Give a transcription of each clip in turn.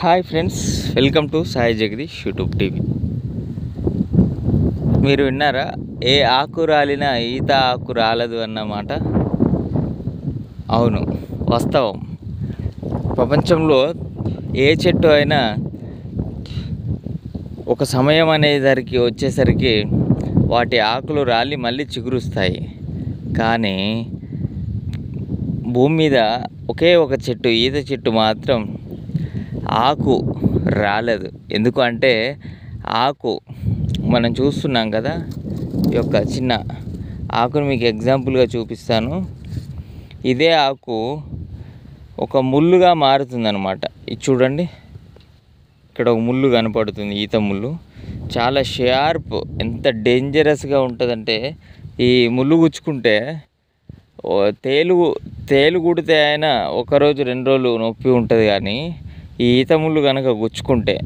Hi friends welcome to Sai Jagadish YouTube TV. మీరు విన్నారా? ఏ ఆకు రాలినా ఈత ఆకు రాలదు అన్నమాట అవును వాస్తవం. ప్రపంచంలో ఏ చెట్టు అయినా ఒక సమయం అనేసరికి వచ్చేసరికి వాటి ఆకులు రాలి మళ్ళీ చిగురుస్తాయి. కానీ భూమి మీద ఒకే ఒక చెట్టు ఈత చెట్టు మాత్రం ఆకు రాలేదు. ఎందుకు అంటే ఆకు మనం చూస్తున్నాం కదా ఈ యొక్క చిన్న ఆకును మీకు ఎగ్జాంపుల్గా చూపిస్తాను. ఇదే ఆకు ఒక ముళ్ళుగా మారుతుందన్నమాట. ఇది చూడండి. ఇక్కడ ఒక ముళ్ళు కనపడుతుంది ఈత ముళ్ళు. చాలా షార్ప్ ఎంత డేంజరస్గా ఉంటుందంటే ఈ ముళ్ళు గుచ్చుకుంటే తేలుగు తేలు తేలు కుడితే అయినా ఒకరోజు రెండు రోజులు నొప్పి ఉంటుంది కానీ ఈ ఈత కనుక గుచ్చుకుంటే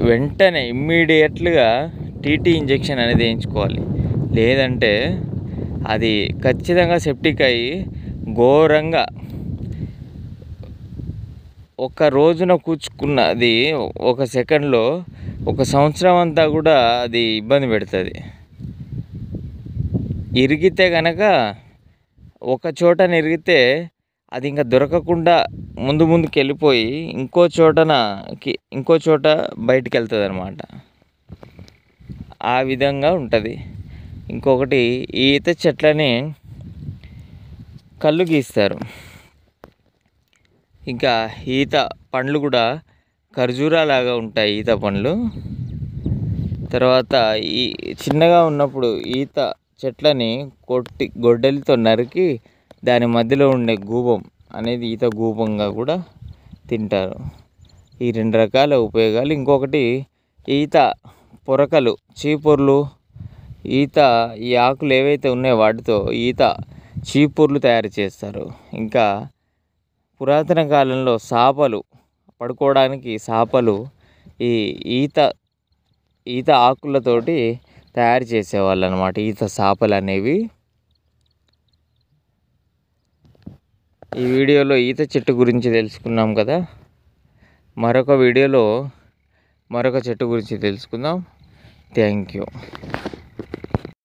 వెంటనే ఇమ్మీడియట్లుగా టీటీ ఇంజెక్షన్ అనేది వేయించుకోవాలి. లేదంటే అది ఖచ్చితంగా సెప్టిక్ అయ్యి ఘోరంగా ఒక రోజున కూర్చుకున్నది ఒక సెకండ్లో ఒక సంవత్సరం అంతా కూడా అది ఇబ్బంది పెడుతుంది. ఇరిగితే కనుక ఒక చోట ఇరిగితే అది ఇంకా దొరకకుండా ముందు ముందుకు వెళ్ళిపోయి ఇంకో చోటనకి ఇంకో చోట బయటికి వెళ్తుంది అనమాట ఆ విధంగా ఉంటుంది. ఇంకొకటి ఈత చెట్లని కళ్ళు గీస్తారు. ఇంకా ఈత పండ్లు కూడా ఖర్జూరా లాగా ఉంటాయి ఈత పండ్లు. తర్వాత ఈ చిన్నగా ఉన్నప్పుడు ఈత చెట్లని కొట్టి గొడ్డలితో నరికి దాని మధ్యలో ఉండే గూపం అనేది ఈత గూపంగా కూడా తింటారు. ఈ రెండు రకాల ఉపయోగాలు. ఇంకొకటి ఈత పొరకలు చీపుర్లు. ఈత ఈ ఆకులు ఏవైతే ఉన్నాయో వాటితో ఈత చీపుర్లు తయారు చేస్తారు. ఇంకా పురాతన కాలంలో సాపలు పడుకోవడానికి సాపలు ఈ ఈత ఈత ఆకులతోటి తయారు చేసేవాళ్ళు అనమాట ఈత సాపలు అనేవి. ఈ వీడియోలో ఈత చెట్టు గురించి తెలుసుకున్నాం కదా. మరొక వీడియోలో మరొక చెట్టు గురించి తెలుసుకుందాం. Thank you